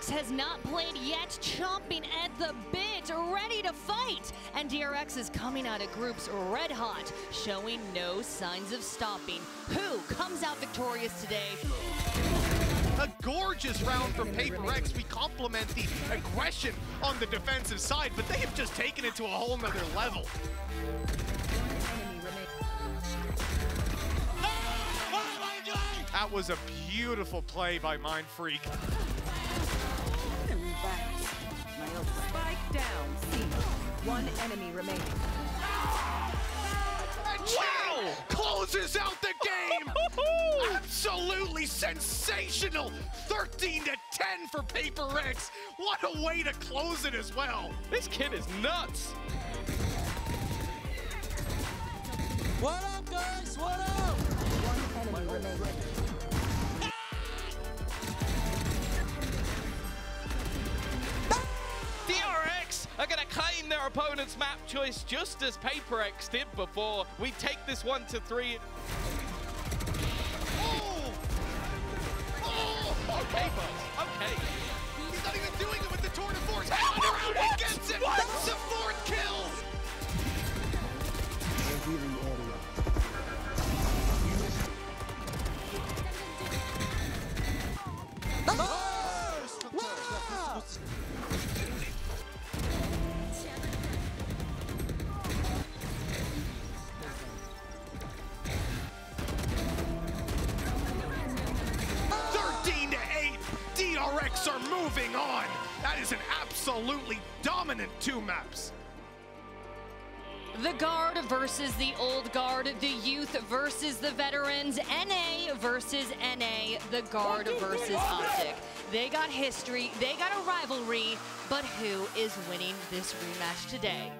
DRX has not played yet, chomping at the bit, ready to fight. And DRX is coming out of groups red hot, showing no signs of stopping. Who comes out victorious today? A gorgeous round from Paper Rex. We compliment the aggression on the defensive side, but they have just taken it to a whole nother level. That was a beautiful play by mindfreak. One enemy remaining. Wow! Closes out the game! Absolutely sensational! 13 to 10 for Paper Rex. What a way to close it as well. This kid is nuts. What up, guys? What up? One enemy remaining. Their opponent's map choice just as Paper Rex did before. We take this one to three. Oh! Oh! oh okay, Buzz. Okay. He's not even doing it with the tour de force. Around, he gets it! That's the fourth kill! Thirteen DRX are moving on. That is an absolutely dominant two maps. The guard versus the old guard, the youth versus the veterans, NA versus NA, the guard versus Optic. They got history, they got a rivalry, but who is winning this rematch today?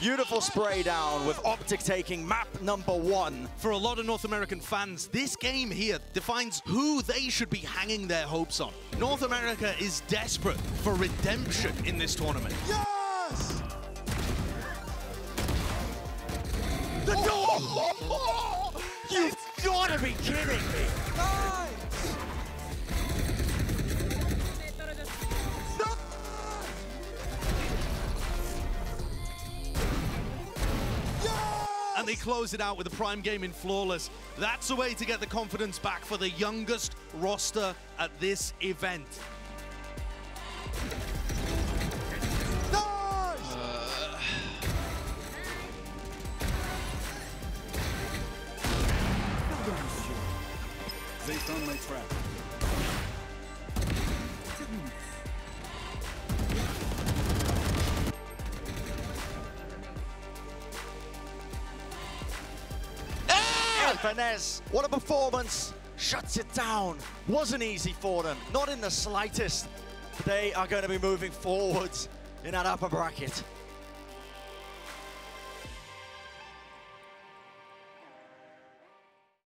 Beautiful spray down with Optic taking map number one. For a lot of North American fans, this game here defines who they should be hanging their hopes on. North America is desperate for redemption in this tournament. Yes! The door! You've gotta be kidding me! Nice! They close it out with a prime game in Flawless. That's a way to get the confidence back for the youngest roster at this event. My trap. And Finesse, what a performance! Shuts it down. Wasn't easy for them, not in the slightest. They are going to be moving forwards in that upper bracket.